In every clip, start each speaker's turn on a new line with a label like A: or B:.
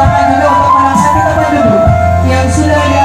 A: silakan para duduk yang sudah
B: ada.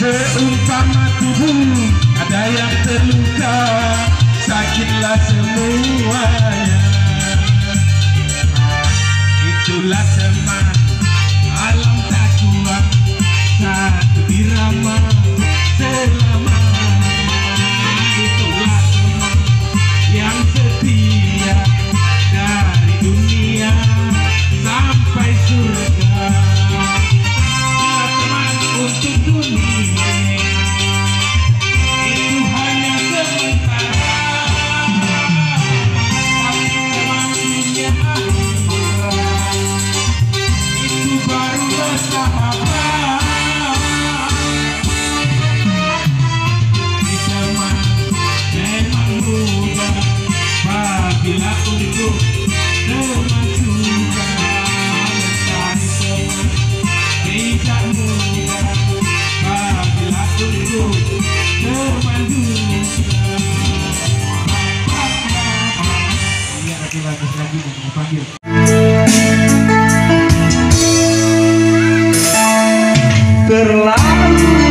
B: Seumpama tubuh ada yang terluka. Sakitlah semuanya. Itulah teman alam tak kuat Satu dirama selama.
C: berlalu.